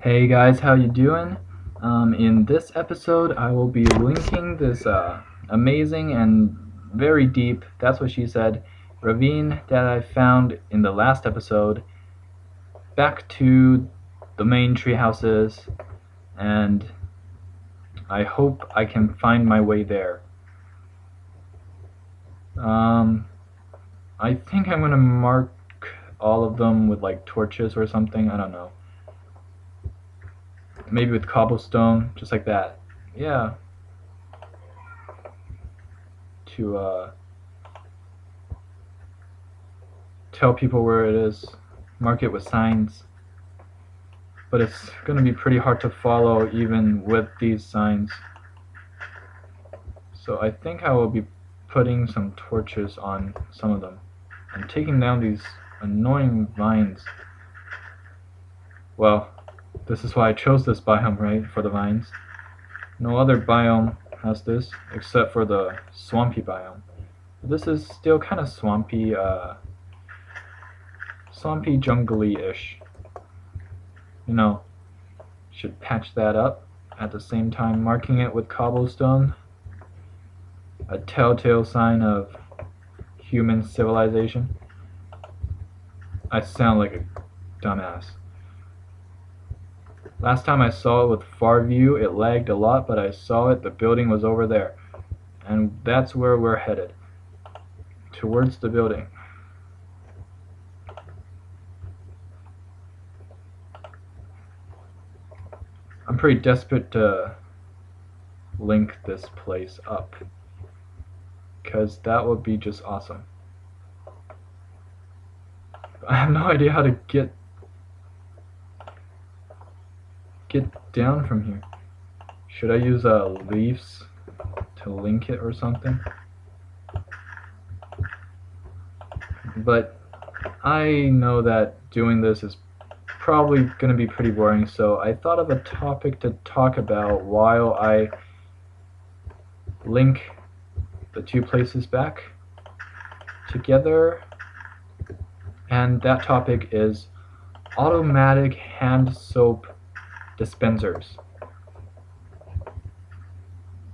Hey guys, how you doing? Um, in this episode, I will be linking this uh, amazing and very deep, that's what she said, ravine that I found in the last episode back to the main tree houses and I hope I can find my way there. Um, I think I'm gonna mark all of them with like torches or something, I don't know maybe with cobblestone, just like that. Yeah. To uh, tell people where it is, mark it with signs. But it's going to be pretty hard to follow even with these signs. So I think I will be putting some torches on some of them and taking down these annoying vines. Well, this is why I chose this biome, right, for the vines. No other biome has this, except for the swampy biome. This is still kind of swampy, uh, swampy jungly-ish. You know, should patch that up, at the same time marking it with cobblestone. A telltale sign of human civilization. I sound like a dumbass. Last time I saw it with far view, it lagged a lot, but I saw it, the building was over there. And that's where we're headed. Towards the building. I'm pretty desperate to link this place up. Because that would be just awesome. I have no idea how to get get down from here? Should I use uh, leaves to link it or something? But I know that doing this is probably going to be pretty boring, so I thought of a topic to talk about while I link the two places back together. And that topic is automatic hand soap dispensers.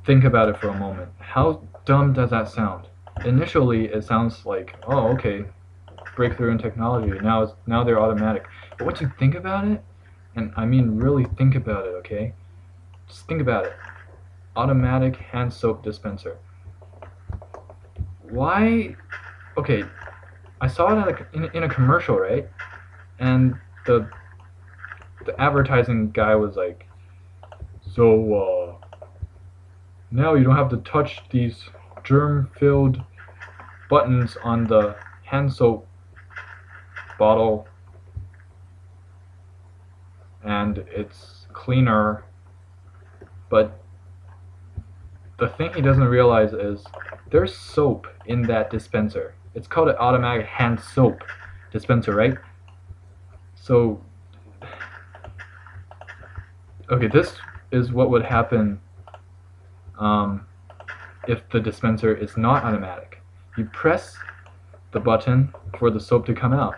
Think about it for a moment. How dumb does that sound? Initially, it sounds like, oh, okay, breakthrough in technology. Now, it's, now they're automatic. But once you think about it, and I mean really think about it, okay? Just think about it. Automatic hand soap dispenser. Why? Okay, I saw it a, in, in a commercial, right? And the the advertising guy was like, so uh, now you don't have to touch these germ-filled buttons on the hand soap bottle. And it's cleaner. But the thing he doesn't realize is there's soap in that dispenser. It's called an automatic hand soap dispenser right? So okay, this is what would happen um, if the dispenser is not automatic. You press the button for the soap to come out,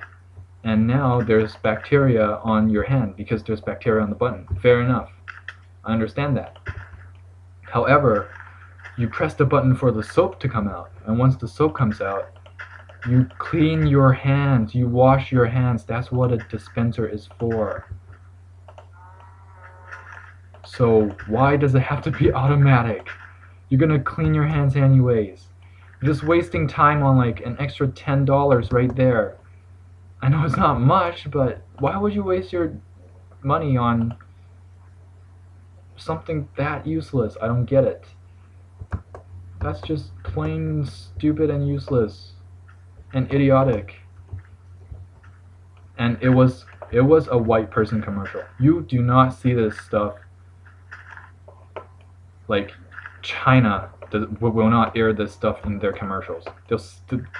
and now there's bacteria on your hand because there's bacteria on the button. Fair enough. I understand that. However, you press the button for the soap to come out, and once the soap comes out, you clean your hands, you wash your hands. That's what a dispenser is for. So why does it have to be automatic? You're gonna clean your hands anyways. You're just wasting time on like an extra $10 right there. I know it's not much, but why would you waste your money on something that useless? I don't get it. That's just plain stupid and useless and idiotic. And it was it was a white person commercial. You do not see this stuff like China does, will not air this stuff in their commercials. They'll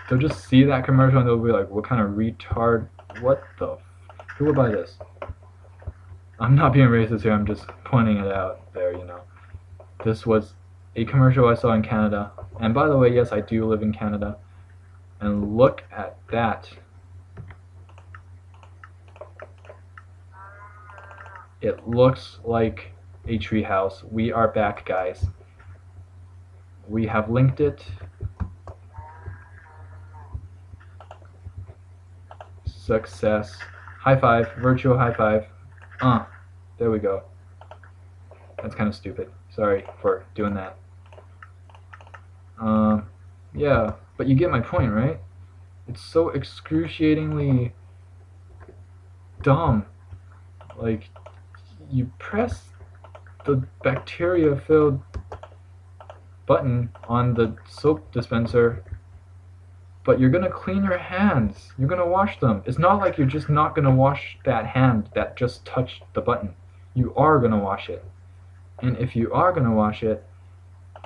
they'll just see that commercial and they'll be like, "What kind of retard? What the? Who would buy this?" I'm not being racist here. I'm just pointing it out there. You know, this was a commercial I saw in Canada. And by the way, yes, I do live in Canada. And look at that. It looks like a treehouse. We are back, guys. We have linked it. Success. High five. Virtual high five. Uh, there we go. That's kind of stupid. Sorry for doing that. Um, yeah, but you get my point, right? It's so excruciatingly dumb. Like, you press the bacteria filled button on the soap dispenser, but you're gonna clean your hands. You're gonna wash them. It's not like you're just not gonna wash that hand that just touched the button. You are gonna wash it. And if you are gonna wash it,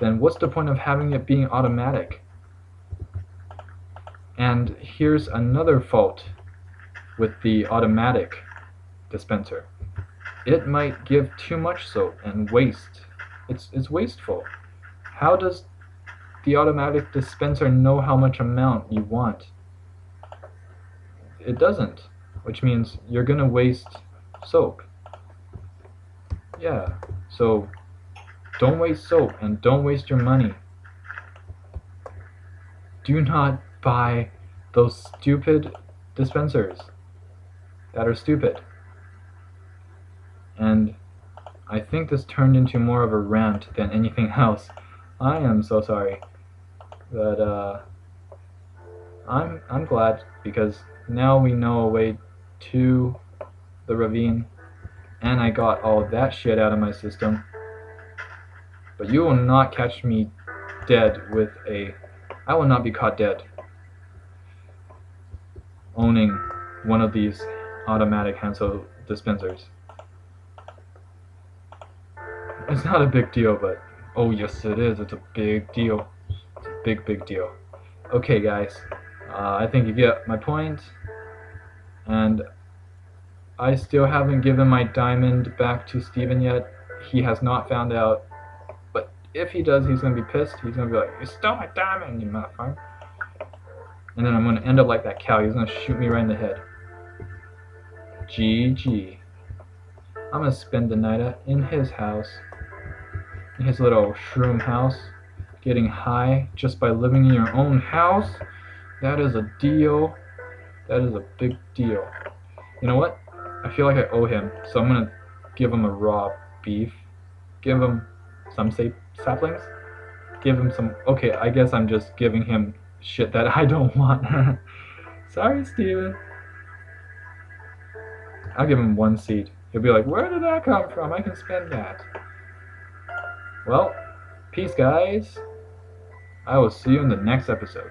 then what's the point of having it being automatic? And here's another fault with the automatic dispenser. It might give too much soap and waste. It's, it's wasteful. How does the automatic dispenser know how much amount you want? It doesn't, which means you're gonna waste soap. Yeah, so don't waste soap and don't waste your money. Do not buy those stupid dispensers that are stupid. And I think this turned into more of a rant than anything else. I am so sorry. But uh, I'm I'm glad because now we know a way to the ravine and I got all that shit out of my system. But you will not catch me dead with a I will not be caught dead owning one of these automatic hand soap dispensers. It's not a big deal, but oh yes it is, it's a big deal. It's a big, big deal. Okay guys, uh, I think you get my point. and I still haven't given my diamond back to Steven yet. He has not found out, but if he does, he's gonna be pissed. He's gonna be like, you stole my diamond, you motherfucker. And then I'm gonna end up like that cow. He's gonna shoot me right in the head. GG. I'm gonna spend the night in his house, his little shroom house, getting high just by living in your own house. That is a deal. That is a big deal. You know what? I feel like I owe him, so I'm gonna give him a raw beef. Give him some say saplings. Give him some. Okay, I guess I'm just giving him shit that I don't want. Sorry, Steven. I'll give him one seed. He'll be like, where did that come from? I can spend that. Well, peace, guys. I will see you in the next episode.